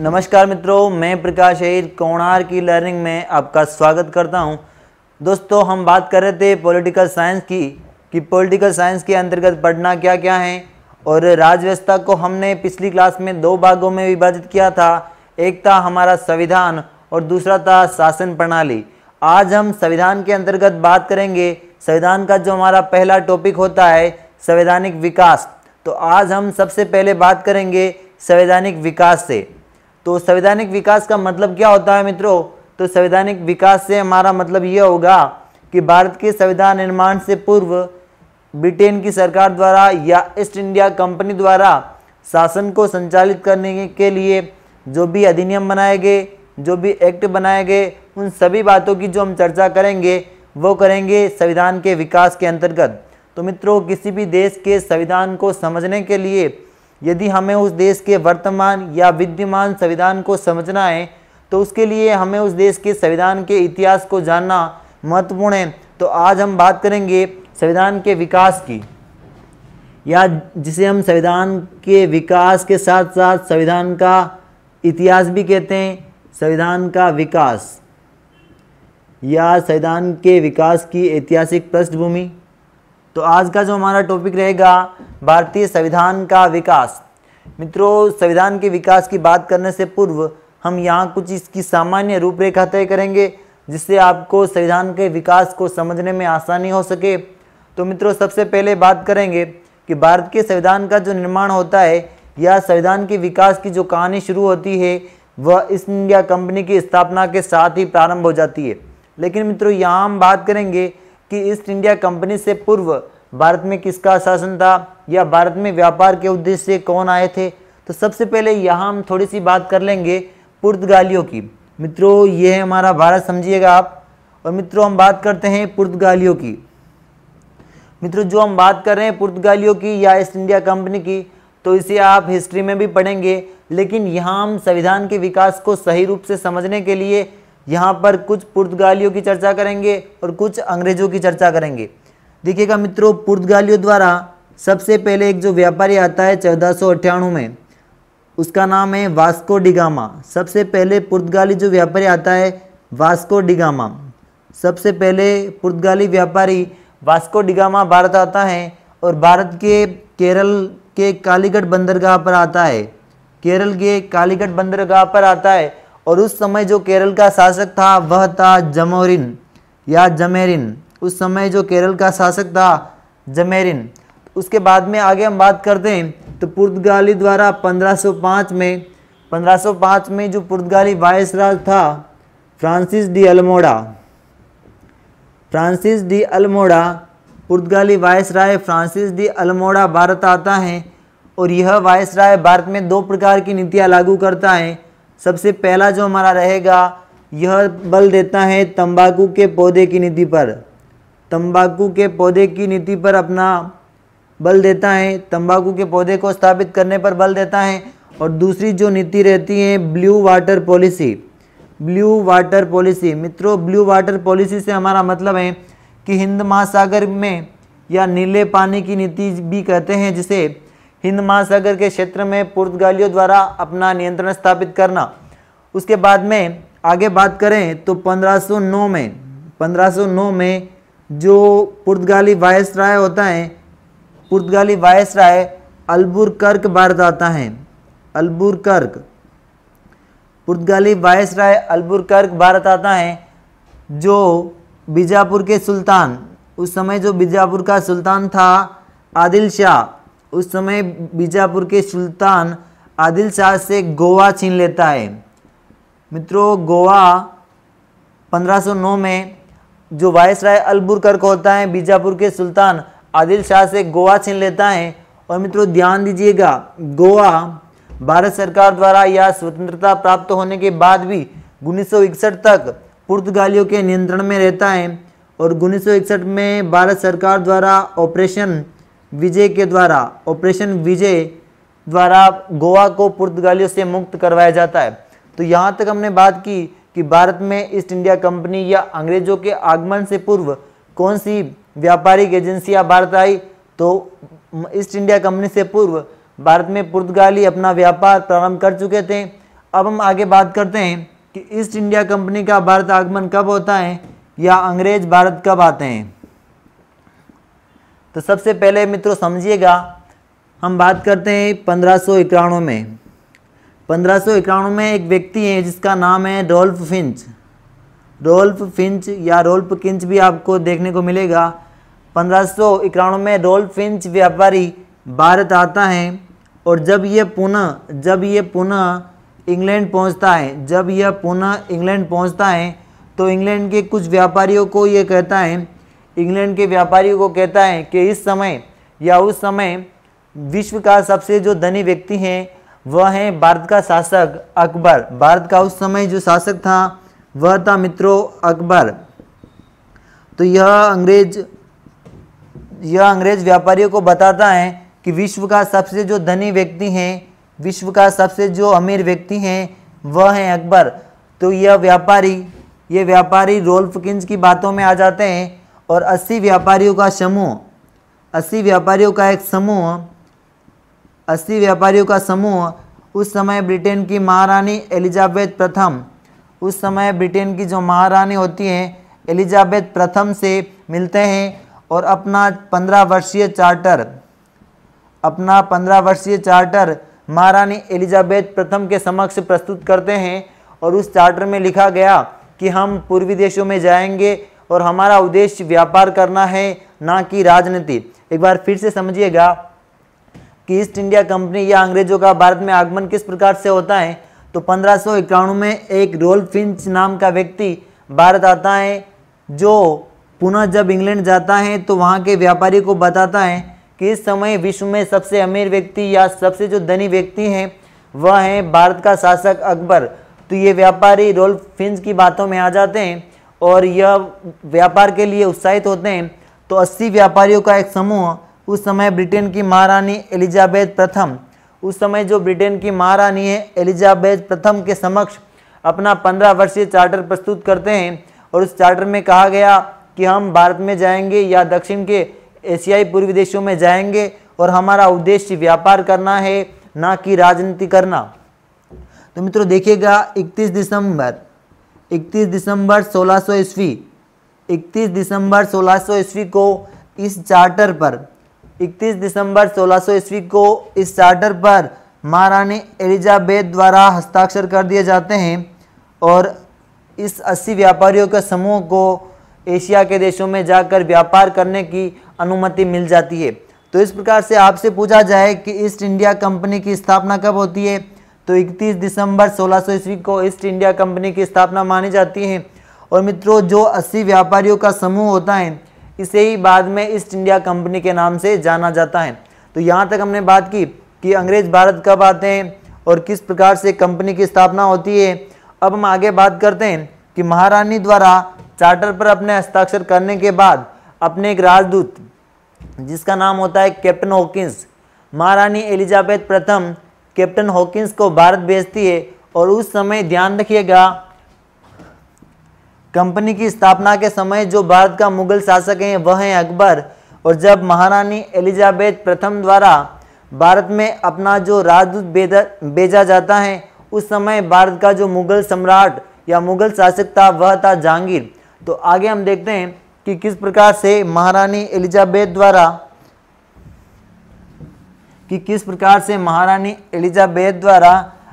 नमस्कार मित्रों, मैं प्रकाश अहिर कोणार की लर्निंग में आपका स्वागत करता हूँ। दोस्तों, हम बात कर रहे थे पॉलिटिकल साइंस की, कि पॉलिटिकल साइंस के अंतर्गत पढ़ना क्या क्या है, और राजव्यवस्था को हमने पिछली क्लास में दो भागों में विभाजित किया था। एक था हमारा संविधान, और दूसरा था शासन प्रणाली। आज हम संविधान के अंतर्गत बात करेंगे। संविधान का जो हमारा पहला टॉपिक होता है, संवैधानिक विकास। तो आज हम सबसे पहले बात करेंगे संवैधानिक विकास से। तो संवैधानिक विकास का मतलब क्या होता है मित्रों? तो संवैधानिक विकास से हमारा मतलब यह होगा कि भारत के संविधान निर्माण से पूर्व ब्रिटेन की सरकार द्वारा या ईस्ट इंडिया कंपनी द्वारा शासन को संचालित करने के लिए जो भी अधिनियम बनाए गए, जो भी एक्ट बनाए गए, उन सभी बातों की जो हम चर्चा करेंगे, वो करेंगे संविधान के विकास के अंतर्गत। तो मित्रों, किसी भी देश के संविधान को समझने के लिए यदि हमें उस देश के वर्तमान या विद्यमान संविधान को समझना है तो उसके लिए हमें उस देश के संविधान के इतिहास को जानना महत्वपूर्ण है। तो आज हम बात करेंगे संविधान के विकास की। या जिसे हम संविधान के विकास के साथ साथ संविधान का इतिहास भी कहते हैं, संविधान का विकास। या संविधान के विकास की ऐतिहासिक पृष्ठभूमि। तो आज का जो हमारा टॉपिक रहेगा, भारतीय संविधान का विकास। मित्रों, संविधान के विकास की बात करने से पूर्व, हम यहाँ कुछ इसकी सामान्य रूपरेखा तय करेंगे, जिससे आपको संविधान के विकास को समझने में आसानी हो सके। तो मित्रों, सबसे पहले बात करेंगे कि भारत के संविधान का जो निर्माण होता है, या संविधान के विकास की जो कहानी शुरू होती है, वह ईस्ट इंडिया कंपनी की स्थापना के साथ ही प्रारंभ हो जाती है। लेकिन मित्रों, यहाँ हम बात करेंगे कि ईस्ट इंडिया कंपनी से पूर्व भारत में किसका शासन था या भारत में व्यापार के उद्देश्य से कौन आए थे? तो सबसे पहले यहाँ हम थोड़ी सी बात कर लेंगे पुर्तगालियों की। मित्रों, ये है हमारा भारत, समझिएगा आप। और मित्रों, हम बात करते हैं पुर्तगालियों की। मित्रों, जो हम बात कर रहे हैं पुर्तगालियों की या ईस्ट इंडिया कंपनी की तो इसे आप हिस्ट्री में भी पढ़ेंगे। लेकिन यहाँ हम संविधान के विकास को सही रूप से समझने के लिए यहाँ पर कुछ पुर्तगालियों की चर्चा करेंगे और कुछ अंग्रेज़ों की चर्चा करेंगे। देखिएगा मित्रों, पुर्तगालियों द्वारा सबसे पहले एक जो व्यापारी आता है चौदह में, उसका नाम है वास्को डिगामा सबसे पहले पुर्तगाली जो व्यापारी आता है वास्को डिगामा सबसे पहले पुर्तगाली व्यापारी वास्को डिगामा भारत आता है और भारत के केरल के कालीगढ़ बंदरगाह पर आता है। केरल के कालीगढ़ बंदरगाह पर आता है और उस समय जो केरल का शासक था, वह था जमोरिन या जमेरिन। उस समय जो केरल का शासक था, जमेरिन। उसके बाद में आगे हम बात करते हैं तो पुर्तगाली द्वारा 1505 में 1505 में जो पुर्तगाली वायसराज था, Francis de Almeida. Francis de Almeida, पुर्तगाली वायसराय फ्रांसिस डी अल्मोड़ा, भारत आता है और यह वायसराय भारत में दो प्रकार की नीतियाँ लागू करता है। सबसे पहला जो हमारा रहेगा, यह बल देता है तंबाकू के पौधे की नीति पर। तंबाकू के पौधे की नीति पर अपना बल देता है, तंबाकू के पौधे को स्थापित करने पर बल देता है। और दूसरी जो नीति रहती है, blue water policy. Blue water policy. मित्रों, ब्लू वाटर पॉलिसी से हमारा मतलब है कि हिंद महासागर में या नीले पानी की नीति भी कहते हैं, जिसे हिंद महासागर के क्षेत्र में पुर्तगालियों द्वारा अपना नियंत्रण स्थापित करना। उसके बाद में आगे बात करें तो 1509 में 1509 में जो पुर्तगाली वायस राय होता है, पुर्तगाली वायस राय अलबुर कर्क भारत आता है। अलबुर कर्क पुर्तगाली वायस राय अलबुर कर्क भारत आता है, जो बीजापुर के सुल्तान, उस समय जो बीजापुर का सुल्तान था, आदिल शाह उस समय बीजापुर के सुल्तान आदिल शाह से गोवा छीन लेता है। मित्रों, गोवा 1509 में जो वायस वायसराय अलबुरकर्क होता है, बीजापुर के सुल्तान आदिल शाह से गोवा छीन लेता है। और मित्रों, ध्यान दीजिएगा, गोवा भारत सरकार द्वारा या स्वतंत्रता प्राप्त होने के बाद भी उन्नीस सौ इकसठ तक पुर्तगालियों के नियंत्रण में रहता है। और उन्नीस सौ इकसठ में भारत सरकार द्वारा ऑपरेशन विजय के द्वारा ऑपरेशन विजय द्वारा गोवा को पुर्तगालियों से मुक्त करवाया जाता है। तो यहाँ तक हमने बात की कि भारत में ईस्ट इंडिया कंपनी या अंग्रेज़ों के आगमन से पूर्व कौन सी व्यापारिक एजेंसियाँ भारत आई तो ईस्ट इंडिया कंपनी से पूर्व भारत में पुर्तगाली अपना व्यापार प्रारंभ कर चुके थे। अब हम आगे बात करते हैं कि ईस्ट इंडिया कंपनी का भारत आगमन कब होता है या अंग्रेज़ भारत कब आते हैं। तो सबसे पहले मित्रों समझिएगा, हम बात करते हैं पंद्रह सौ इक्यानवे में। पंद्रह सौ इक्यानवे में एक व्यक्ति है जिसका नाम है डोल्फ फिंच। डोल्फ फिंच या रोल्फ किंच भी आपको देखने को मिलेगा। पंद्रह सौ इक्यानवे में डोल्फ फिंच व्यापारी भारत आता है और जब ये पुनः, जब ये पुनः इंग्लैंड पहुँचता है, जब यह पुनः इंग्लैंड पहुँचता है तो इंग्लैंड के कुछ व्यापारियों को ये कहता है इंग्लैंड के व्यापारियों को कहता है कि इस समय या उस समय विश्व का सबसे जो धनी व्यक्ति है, वह है भारत का शासक अकबर। भारत का उस समय जो शासक था, वह था मित्रों अकबर। तो यह अंग्रेज़ यह अंग्रेज़ व्यापारियों को बताता है कि विश्व का सबसे जो धनी व्यक्ति हैं, विश्व का सबसे जो अमीर व्यक्ति हैं, वह है अकबर। तो यह व्यापारी, ये व्यापारी रोल्फ किंज की बातों में आ जाते हैं और 80 व्यापारियों का समूह। 80 व्यापारियों का एक समूह। 80 व्यापारियों का समूह, उस समय ब्रिटेन की महारानी एलिजाबेथ प्रथम। उस समय ब्रिटेन की जो महारानी होती हैं, एलिजाबेथ प्रथम से मिलते हैं और अपना पंद्रह वर्षीय चार्टर, अपना पंद्रह वर्षीय चार्टर महारानी एलिजाबेथ प्रथम के समक्ष प्रस्तुत करते हैं और उस चार्टर में लिखा गया कि हम पूर्वी देशों में जाएँगे और हमारा उद्देश्य व्यापार करना है, ना कि राजनीति। एक बार फिर से समझिएगा कि ईस्ट इंडिया कंपनी या अंग्रेज़ों का भारत में आगमन किस प्रकार से होता है तो पंद्रह में एक रोल फिंच नाम का व्यक्ति भारत आता है, जो पुनः जब इंग्लैंड जाता है तो वहाँ के व्यापारी को बताता है कि इस समय विश्व में सबसे अमीर व्यक्ति या सबसे जो धनी व्यक्ति हैं, वह है भारत का शासक अकबर। तो ये व्यापारी रोल फिंच की बातों में आ जाते हैं। और यह व्यापार के लिए उत्साहित होते हैं तो 80 व्यापारियों का एक समूह उस समय ब्रिटेन की महारानी एलिजाबेथ प्रथम। उस समय जो ब्रिटेन की महारानी है, एलिजाबेथ प्रथम के समक्ष अपना पंद्रह वर्षीय चार्टर प्रस्तुत करते हैं और उस चार्टर में कहा गया कि हम भारत में जाएँगे या दक्षिण के एशियाई पूर्वी देशों में जाएँगे और हमारा उद्देश्य व्यापार करना है, ना कि राजनीति करना। तो मित्रों, देखिएगा 31 दिसंबर 31 दिसंबर 1600 ईस्वी। 31 दिसंबर 1600 ईस्वी को इस चार्टर पर 31 दिसंबर 1600 ईस्वी को इस चार्टर पर महारानी एलिजाबेथ द्वारा हस्ताक्षर कर दिए जाते हैं और इस 80 व्यापारियों के समूह को एशिया के देशों में जाकर व्यापार करने की अनुमति मिल जाती है। तो इस प्रकार से आपसे पूछा जाए कि ईस्ट इंडिया कंपनी की स्थापना कब होती है? तो 31 दिसंबर 1600 सौ ईस्वी को ईस्ट इंडिया कंपनी की स्थापना मानी जाती है। और मित्रों, जो 80 व्यापारियों का समूह होता है, इसे ही बाद में ईस्ट इंडिया कंपनी के नाम से जाना जाता है। तो यहाँ तक हमने बात की कि अंग्रेज़ भारत कब आते हैं और किस प्रकार से कंपनी की स्थापना होती है। अब हम आगे बात करते हैं कि महारानी द्वारा चार्टर पर अपने हस्ताक्षर करने के बाद अपने एक राजदूत, जिसका नाम होता है कैप्टन हॉकिंस, महारानी एलिजाबेथ प्रथम कैप्टन हॉकिंस को भारत भेजती है और उस समय ध्यान रखिएगा, कंपनी की स्थापना के समय जो भारत का मुगल शासक है, वह है अकबर। और जब महारानी एलिजाबेथ प्रथम द्वारा भारत में अपना जो राजदूत भेजा जाता है, उस समय भारत का जो मुगल सम्राट या मुगल शासक था, वह था जहांगीर। तो आगे हम देखते हैं कि किस प्रकार से महारानी एलिजाबेथ द्वारा कि किस प्रकार से महारानी एलिजाबेथ द्वारा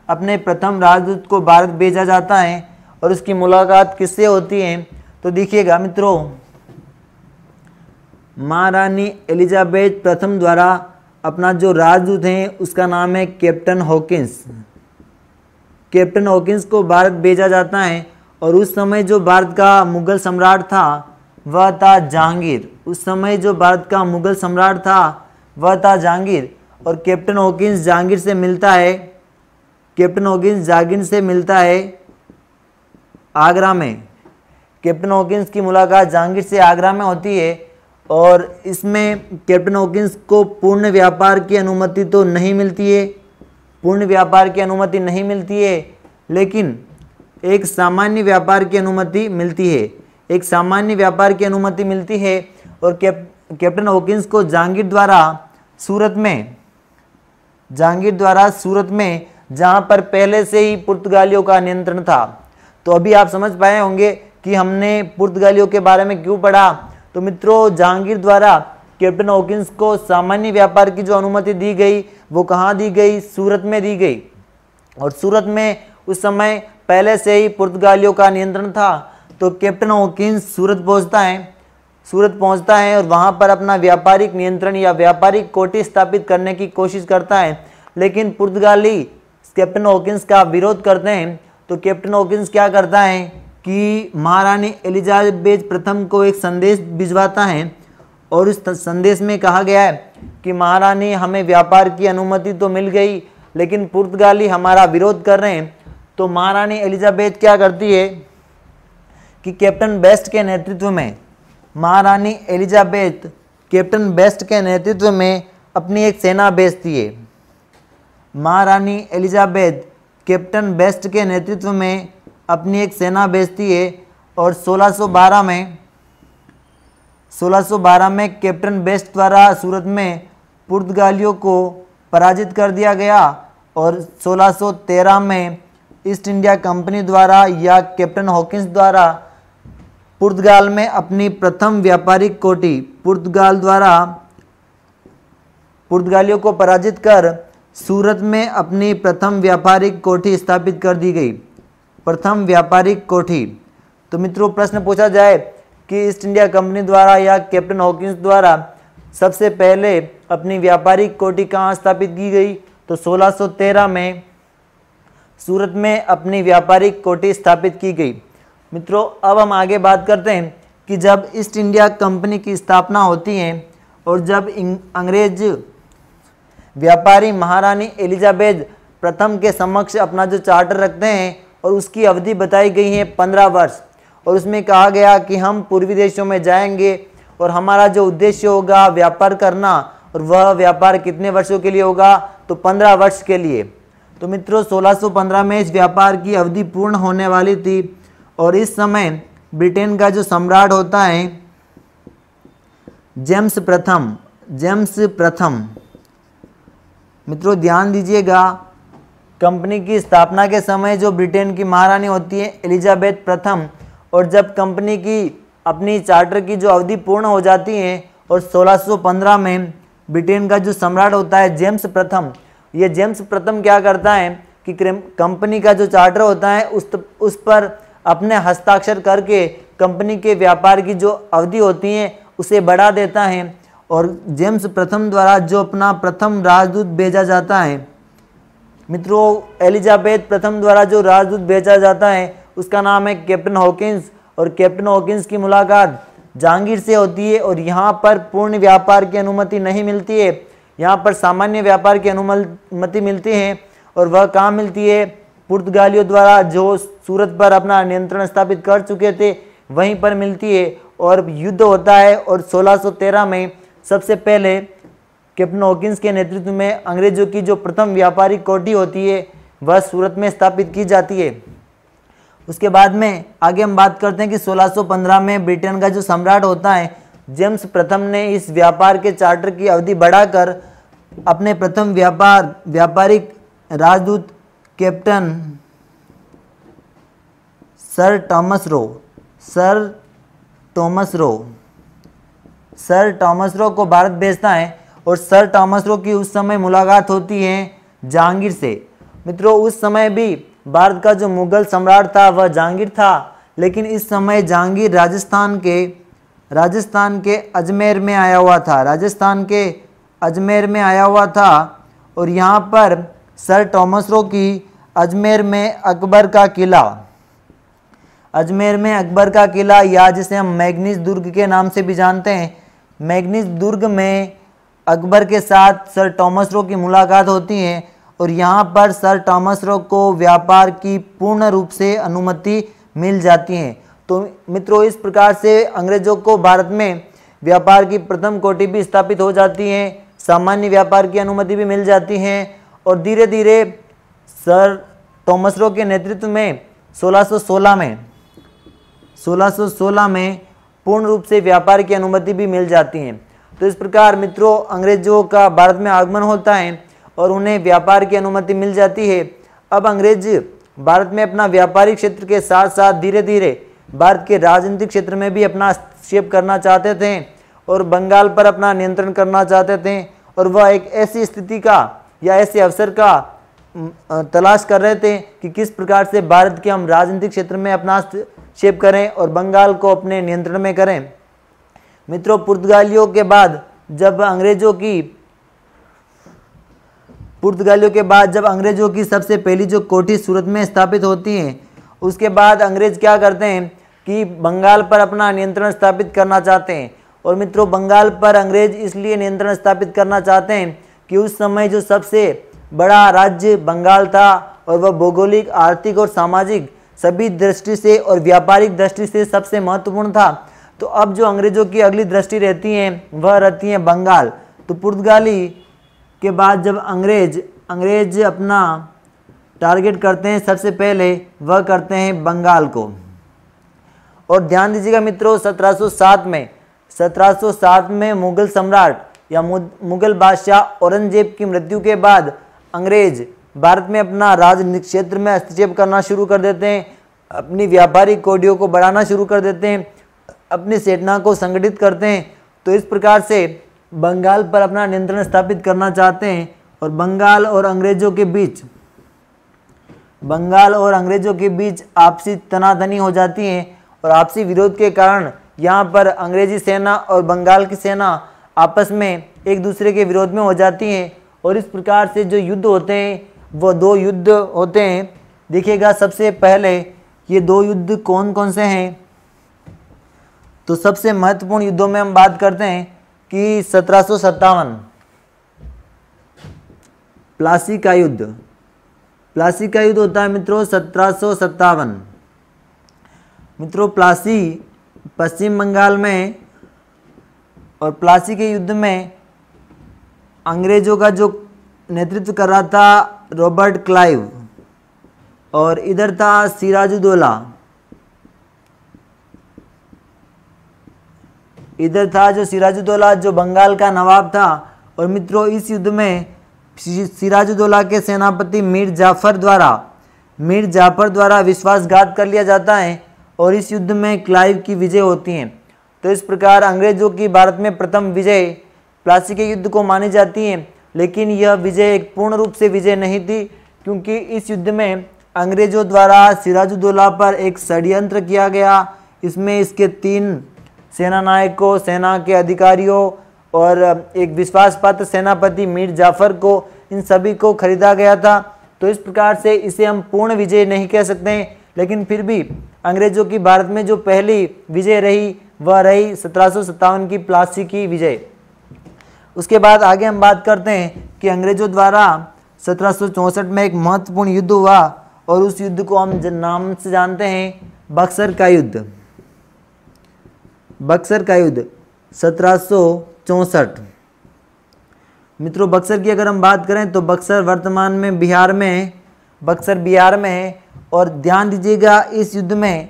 अपने प्रथम राजदूत को भारत भेजा जाता है और उसकी मुलाकात किससे होती है? तो देखिएगा मित्रों, महारानी एलिजाबेथ प्रथम द्वारा अपना जो राजदूत है, उसका नाम है कैप्टन हॉकिंस। कैप्टन हॉकिंस को भारत भेजा जाता है और उस समय जो भारत का मुगल सम्राट था, वह था जहांगीर। उस समय जो भारत का मुगल सम्राट था, वह था जहांगीर। और कैप्टन हॉकिंस जहांगीर से मिलता है, कैप्टन हॉकिंस जहांगीर से मिलता है आगरा में। कैप्टन हॉकिंस की मुलाकात जहांगीर से आगरा में होती है और इसमें कैप्टन हॉकिंस को पूर्ण व्यापार की अनुमति तो नहीं मिलती है, पूर्ण व्यापार की अनुमति नहीं मिलती है, लेकिन एक सामान्य व्यापार की अनुमति मिलती है। एक सामान्य व्यापार की अनुमति मिलती है और कैप, कैप्टन हॉकिंस को जहांगीर द्वारा सूरत में जहांगीर द्वारा सूरत में, जहाँ पर पहले से ही पुर्तगालियों का नियंत्रण था। तो अभी आप समझ पाए होंगे कि हमने पुर्तगालियों के बारे में क्यों पढ़ा। तो मित्रों, जहांगीर द्वारा कैप्टन हॉकिंस को सामान्य व्यापार की जो अनुमति दी गई, वो कहाँ दी गई? सूरत में दी गई। और सूरत में उस समय पहले से ही पुर्तगालियों का नियंत्रण था। तो कैप्टन हॉकिंस सूरत पहुँचता है। सूरत पहुँचता है और वहाँ पर अपना व्यापारिक नियंत्रण या व्यापारिक कोटि स्थापित करने की कोशिश करता है। लेकिन पुर्तगाली कैप्टन हॉकिंस का विरोध करते हैं तो कैप्टन हॉकिंस क्या करता है कि महारानी एलिजाबेथ प्रथम को एक संदेश भिजवाता है और उस संदेश में कहा गया है कि महारानी, हमें व्यापार की अनुमति तो मिल गई, लेकिन पुर्तगाली हमारा विरोध कर रहे हैं। तो महारानी एलिजाबेथ क्या करती है कि कैप्टन बेस्ट के नेतृत्व में महारानी एलिजाबेथ, कैप्टन बेस्ट के नेतृत्व में अपनी एक सेना भेजती है। महारानी एलिजाबेथ, कैप्टन बेस्ट के नेतृत्व में अपनी एक सेना भेजती है और 1612 में 1612 में कैप्टन बेस्ट द्वारा सूरत में पुर्तगालियों को पराजित कर दिया गया और 1613 में ईस्ट इंडिया कंपनी द्वारा या कैप्टन हॉकिंस द्वारा पुर्तगाल में अपनी प्रथम व्यापारिक कोठी पुर्तगाल द्वारा पुर्तगालियों को पराजित कर सूरत में अपनी प्रथम व्यापारिक कोठी स्थापित कर दी गई। प्रथम व्यापारिक कोठी। तो मित्रों, प्रश्न पूछा जाए कि ईस्ट इंडिया कंपनी द्वारा या कैप्टन हॉकिंस द्वारा सबसे पहले अपनी व्यापारिक कोठी कहाँ स्थापित की गई? तो 1613 में सूरत में अपनी व्यापारिक कोठी स्थापित की गई। मित्रों, अब हम आगे बात करते हैं कि जब ईस्ट इंडिया कंपनी की स्थापना होती है और जब अंग्रेज़ व्यापारी महारानी एलिजाबेथ प्रथम के समक्ष अपना जो चार्टर रखते हैं और उसकी अवधि बताई गई है पंद्रह वर्ष। और उसमें कहा गया कि हम पूर्वी देशों में जाएँगे और हमारा जो उद्देश्य होगा व्यापार करना और वह व्यापार कितने वर्षों के लिए होगा? तो पंद्रह वर्ष के लिए। तो मित्रों 1615 में इस व्यापार की अवधि पूर्ण होने वाली थी। और इस समय ब्रिटेन का जो सम्राट होता है, जेम्स प्रथम जेम्स प्रथम। मित्रों, ध्यान दीजिएगा, कंपनी की स्थापना के समय जो ब्रिटेन की महारानी होती है, एलिजाबेथ प्रथम, और जब कंपनी की अपनी चार्टर की जो अवधि पूर्ण हो जाती है, और 1615 में ब्रिटेन का जो सम्राट होता है, जेम्स प्रथम, ये जेम्स प्रथम क्या करता है कि कंपनी का जो चार्टर होता है, उस उस पर अपने हस्ताक्षर करके कंपनी के व्यापार की जो अवधि होती है, उसे बढ़ा देता है। और जेम्स प्रथम द्वारा जो अपना प्रथम राजदूत भेजा जाता है, मित्रों, एलिजाबेथ प्रथम द्वारा जो राजदूत भेजा जाता है, उसका नाम है कैप्टन हॉकिंस। और कैप्टन हॉकिंस की मुलाकात जहांगीर से होती है और यहाँ पर पूर्ण व्यापार की अनुमति नहीं मिलती है। यहाँ पर सामान्य व्यापार की अनुमति मिलती है और वह कहाँ मिलती है? पुर्तगालियों द्वारा जो सूरत पर अपना नियंत्रण स्थापित कर चुके थे, वहीं पर मिलती है और युद्ध होता है और 1613 में सबसे पहले कैप्टन हॉकिंस के नेतृत्व में अंग्रेज़ों की जो प्रथम व्यापारिक कोठी होती है, वह सूरत में स्थापित की जाती है। उसके बाद में आगे हम बात करते हैं कि 1615 में ब्रिटेन का जो सम्राट होता है, जेम्स प्रथम ने इस व्यापार के चार्टर की अवधि बढ़ाकर अपने प्रथम व्यापार, व्यापारिक राजदूत captain sir Thomas Roe, sir Thomas Roe. Sir Thomas Roe को भारत भेजता है और सर टॉमस रो की उस समय मुलाकात होती है जहांगीर से। मित्रों, उस समय भी भारत का जो मुगल सम्राट था, वह जहांगीर था, लेकिन इस समय जहांगीर राजस्थान के राजस्थान के अजमेर में आया हुआ था। राजस्थान के अजमेर में आया हुआ था और यहाँ पर सर टॉमस रो की अजमेर में अकबर का किला। अजमेर में अकबर का किला, या जिसे हम मैग्निस दुर्ग के नाम से भी जानते हैं। मैग्निस दुर्ग में अकबर के साथ सर टॉमस रो की मुलाकात होती है, और यहाँ पर सर टॉमस रो को व्यापार की पूर्ण रूप से अनुमति मिल जाती है। तो मित्रों, इस प्रकार से अंग्रेज़ों को भारत में व्यापार की प्रथम कोटि भी स्थापित हो जाती है, सामान्य व्यापार की अनुमति भी मिल जाती है और धीरे धीरे सर टॉमस रो के नेतृत्व में 1616 में 1616 में पूर्ण रूप से व्यापार की अनुमति भी मिल जाती है। तो इस प्रकार मित्रों, अंग्रेज़ों का भारत में आगमन होता है और उन्हें व्यापार की अनुमति मिल जाती है। अब अंग्रेज़ भारत में अपना व्यापारिक क्षेत्र के साथ साथ धीरे धीरे भारत के राजनीतिक क्षेत्र में भी अपना हस्तक्षेप करना चाहते थे और बंगाल पर अपना नियंत्रण करना चाहते थे और वह एक ऐसी स्थिति का या ऐसे अवसर का तलाश कर रहे थे कि किस प्रकार से भारत के हम राजनीतिक क्षेत्र में अपना हस्तक्षेप करें और बंगाल को अपने नियंत्रण में करें। मित्रों, पुर्तगालियों के बाद जब अंग्रेज़ों की, पुर्तगालियों के बाद जब अंग्रेज़ों की सबसे पहली जो कोठी सूरत में स्थापित होती है, उसके बाद अंग्रेज़ क्या करते हैं कि बंगाल पर अपना नियंत्रण स्थापित करना चाहते हैं। और मित्रों, बंगाल पर अंग्रेज़ इसलिए नियंत्रण स्थापित करना चाहते हैं कि उस समय जो सबसे बड़ा राज्य बंगाल था और वह भौगोलिक, आर्थिक और सामाजिक सभी दृष्टि से और व्यापारिक दृष्टि से सबसे महत्वपूर्ण था। तो अब जो अंग्रेज़ों की अगली दृष्टि रहती है, वह रहती है बंगाल। तो पुर्तगाली के बाद जब अंग्रेज़ अंग्रेज़ अपना टारगेट करते हैं, सबसे पहले वह करते हैं बंगाल को। और ध्यान दीजिएगा मित्रों 1707 में 1707 में मुगल सम्राट या मुगल बादशाह औरंगज़ेब की मृत्यु के बाद अंग्रेज़ भारत में अपना राजनीतिक क्षेत्र में हस्तक्षेप करना शुरू कर देते हैं, अपनी व्यापारिक कोडियों को बढ़ाना शुरू कर देते हैं, अपनी सेना को संगठित करते हैं तो इस प्रकार से बंगाल पर अपना नियंत्रण स्थापित करना चाहते हैं और बंगाल और अंग्रेज़ों के बीच, बंगाल और अंग्रेज़ों के बीच आपसी तनातनी हो जाती है और आपसी विरोध के कारण यहाँ पर अंग्रेज़ी सेना और बंगाल की सेना आपस में एक दूसरे के विरोध में हो जाती हैं और इस प्रकार से जो युद्ध होते हैं, वो दो युद्ध होते हैं। देखिएगा सबसे पहले, ये दो युद्ध कौन कौन से हैं? तो सबसे महत्वपूर्ण युद्धों में हम बात करते हैं कि सत्रह सौ सत्तावन। प्लासी का युद्ध। प्लासी का युद्ध होता है मित्रों सत्रह सौ सत्तावन। मित्रों प्लासी पश्चिम बंगाल में और प्लासी के युद्ध में अंग्रेज़ों का जो नेतृत्व कर रहा था रॉबर्ट क्लाइव, और इधर था सिराजुद्दौला। इधर था जो सिराजुद्दौला, जो बंगाल का नवाब था। और मित्रों, इस युद्ध में सिराजुद्दौला के सेनापति मीर जाफ़र द्वारा, मीर जाफ़र द्वारा विश्वासघात कर लिया जाता है। और इस युद्ध में क्लाइव की विजय होती है। तो इस प्रकार अंग्रेज़ों की भारत में प्रथम विजय प्लासी के युद्ध को मानी जाती है। लेकिन यह विजय एक पूर्ण रूप से विजय नहीं थी, क्योंकि इस युद्ध में अंग्रेज़ों द्वारा सिराजुद्दौला पर एक षड्यंत्र किया गया। इसमें इसके तीन सेना नायकों सेना के अधिकारियों और एक विश्वास पात्र सेनापति मीर जाफ़र को, इन सभी को खरीदा गया था। तो इस प्रकार से इसे हम पूर्ण विजय नहीं कह सकते लेकिन फिर भी अंग्रेज़ों की भारत में जो पहली विजय रही वह रही सत्रह सौ सत्तावन की प्लासी की विजय। उसके बाद आगे हम बात करते हैं कि अंग्रेज़ों द्वारा सत्रह में एक महत्वपूर्ण युद्ध हुआ और उस युद्ध को हम नाम से जानते हैं बक्सर का युद्ध। बक्सर का युद्ध, सत्रह मित्रों, बक्सर की अगर हम बात करें तो बक्सर वर्तमान में बिहार में बक्सर बिहार में है और ध्यान दीजिएगा इस युद्ध में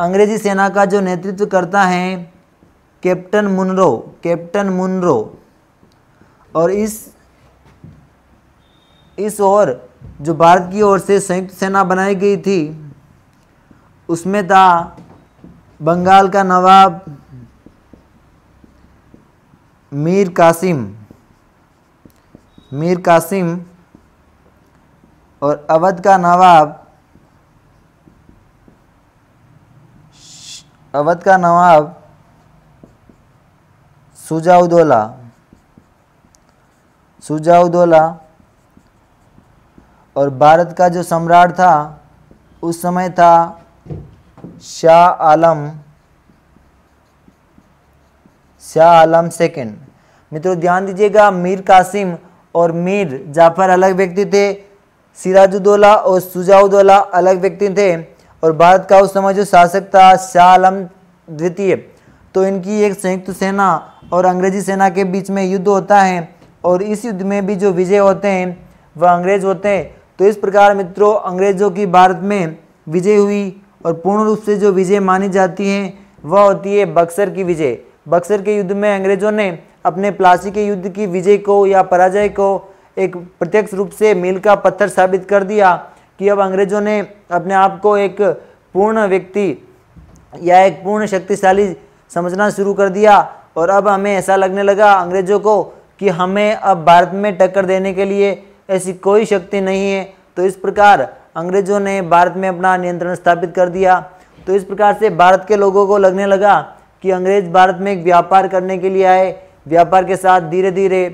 अंग्रेज़ी सेना का जो नेतृत्व करता है, कैप्टन मुनरो कैप्टन मुनरो। और इस इस ओर जो भारत की ओर से संयुक्त सेना बनाई गई थी, उसमें था बंगाल का नवाब मीर कासिम। मीर कासिम और अवध का नवाब अवध का नवाब सुजाउदौला सुजाउदौला और भारत का जो सम्राट था, उस समय था शाह आलम शाह आलम सेकंड। मित्रों, ध्यान दीजिएगा, मीर कासिम और मीर जाफ़र अलग व्यक्ति थे, सिराजुद्दौला और सुजाउदौला अलग व्यक्ति थे। और भारत का उस समय जो शासक था शाह आलम द्वितीय तो इनकी एक संयुक्त सेना और अंग्रेज़ी सेना के बीच में युद्ध होता है और इस युद्ध में भी जो विजय होते हैं, वह अंग्रेज़ होते हैं। तो इस प्रकार मित्रों, अंग्रेज़ों की भारत में विजय हुई और पूर्ण रूप से जो विजय मानी जाती है, वह होती है बक्सर की विजय। बक्सर के युद्ध में अंग्रेज़ों ने अपने प्लासी के युद्ध की विजय को या पराजय को एक प्रत्यक्ष रूप से मील का पत्थर साबित कर दिया कि अब अंग्रेज़ों ने अपने आप को एक पूर्ण व्यक्ति या एक पूर्ण शक्तिशाली समझना शुरू कर दिया और अब हमें ऐसा लगने लगा अंग्रेज़ों को कि हमें अब भारत में टक्कर देने के लिए ऐसी कोई शक्ति नहीं है। तो इस प्रकार अंग्रेज़ों ने भारत में अपना नियंत्रण स्थापित कर दिया। तो इस प्रकार से भारत के लोगों को लगने लगा कि अंग्रेज़ भारत में एक व्यापार करने के लिए आए। व्यापार के साथ धीरे धीरे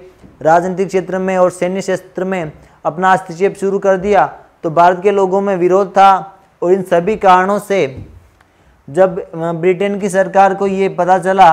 राजनीतिक क्षेत्र में और सैन्य क्षेत्र में अपना हस्तक्षेप शुरू कर दिया। तो भारत के लोगों में विरोध था और इन सभी कारणों से जब ब्रिटेन की सरकार को ये पता चला,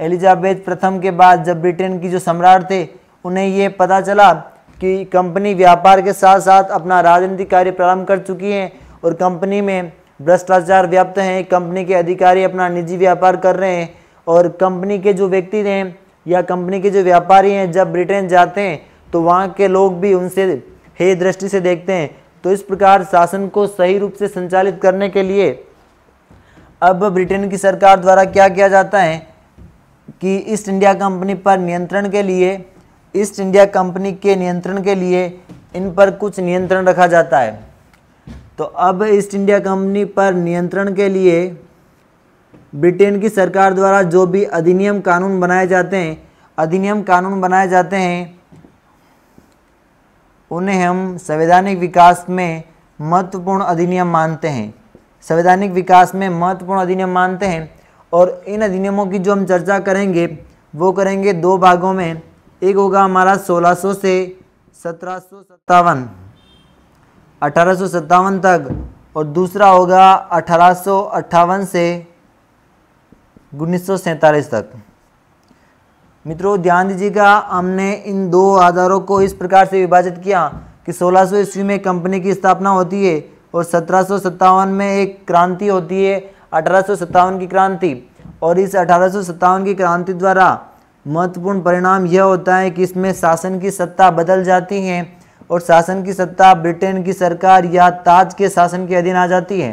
एलिजाबेथ प्रथम के बाद जब ब्रिटेन की जो सम्राट थे, उन्हें ये पता चला कि कंपनी व्यापार के साथ साथ अपना राजनीतिक कार्य प्रारंभ कर चुकी है और कंपनी में भ्रष्टाचार व्याप्त हैं कंपनी के अधिकारी अपना निजी व्यापार कर रहे हैं और कंपनी के जो व्यक्ति हैं या कंपनी के जो व्यापारी हैं, जब ब्रिटेन जाते हैं तो वहाँ के लोग भी उनसे हे दृष्टि से देखते हैं तो इस प्रकार शासन को सही रूप से संचालित करने के लिए अब ब्रिटेन की सरकार द्वारा क्या किया जाता है कि ईस्ट इंडिया कंपनी पर नियंत्रण के लिए, ईस्ट इंडिया कंपनी के नियंत्रण के लिए इन पर कुछ नियंत्रण रखा जाता है। तो अब ईस्ट इंडिया कंपनी पर नियंत्रण के लिए ब्रिटेन की सरकार द्वारा जो भी अधिनियम कानून बनाए जाते हैं, अधिनियम कानून बनाए जाते हैं उन्हें हम संवैधानिक विकास में महत्वपूर्ण अधिनियम मानते हैं। संवैधानिक विकास में महत्वपूर्ण अधिनियम मानते हैं और इन अधिनियमों की जो हम चर्चा करेंगे, वो करेंगे दो भागों में। एक होगा हमारा 1600 से सत्रह सत्तावन, अठारह तक, और दूसरा होगा अठारह सौ अट्ठावन से उन्नीस सौ सैंतालीस तक। मित्रों, ध्यान दीजिएगा, हमने इन दो आधारों को इस प्रकार से विभाजित किया कि 1600 ईस्वी में कंपनी की स्थापना होती है और सत्रह सौ सत्तावन में एक क्रांति होती है, अठारह सौ सत्तावन की क्रांति। और इस अठारह सौ सत्तावन की क्रांति द्वारा महत्वपूर्ण परिणाम यह होता है कि इसमें शासन की सत्ता बदल जाती है और शासन की सत्ता ब्रिटेन की सरकार या ताज के शासन के अधीन आ जाती है।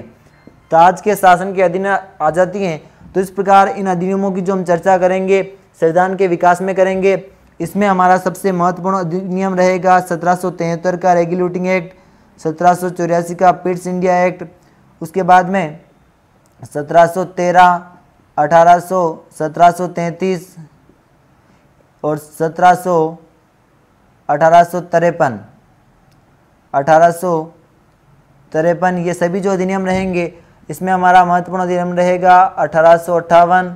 ताज के शासन के अधीन आ जाती हैं। तो इस प्रकार इन अधिनियमों की जो हम चर्चा करेंगे संविधान के विकास में करेंगे। इसमें हमारा सबसे महत्वपूर्ण अधिनियम रहेगा सत्रह सौ तिहत्तर का रेगुलेटिंग एक्ट, सत्रह सौ चौरासी का पिट्स इंडिया एक्ट, उसके बाद में सत्रह सौ तेरह, अठारह सौ, सत्रह सौ तैंतीस और सत्रह सौ, अठारह सौ तिरपन। अठारह सौ तिरपन, ये सभी जो अधिनियम रहेंगे, इसमें हमारा महत्वपूर्ण अधिनियम रहेगा अठारह सौ अट्ठावन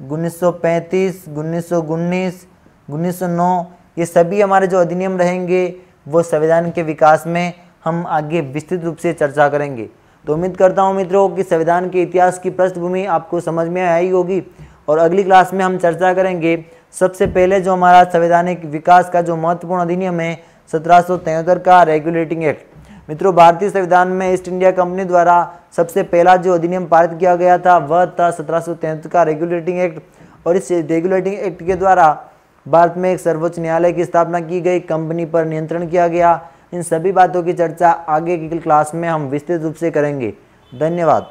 उन्नीस सौ पैंतीस, उन्नीस सौ उन्नीस उन्नीस सौ नौ, ये सभी हमारे जो अधिनियम रहेंगे, वो संविधान के विकास में हम आगे विस्तृत रूप से चर्चा करेंगे। तो उम्मीद करता हूँ मित्रों कि संविधान के इतिहास की पृष्ठभूमि आपको समझ में आई होगी और अगली क्लास में हम चर्चा करेंगे। सबसे पहले जो हमारा संवैधानिक विकास का जो महत्वपूर्ण अधिनियम है, सत्रह सौ तिहत्तर का रेगुलेटिंग एक्ट। मित्रों, भारतीय संविधान में ईस्ट इंडिया कंपनी द्वारा सबसे पहला जो अधिनियम पारित किया गया था, वह था सत्रह का रेगुलेटिंग एक्ट। और इस रेगुलेटिंग एक्ट के द्वारा भारत में एक सर्वोच्च न्यायालय की स्थापना की गई, कंपनी पर नियंत्रण किया गया। इन सभी बातों की चर्चा आगे की क्लास में हम विस्तृत रूप से करेंगे। धन्यवाद।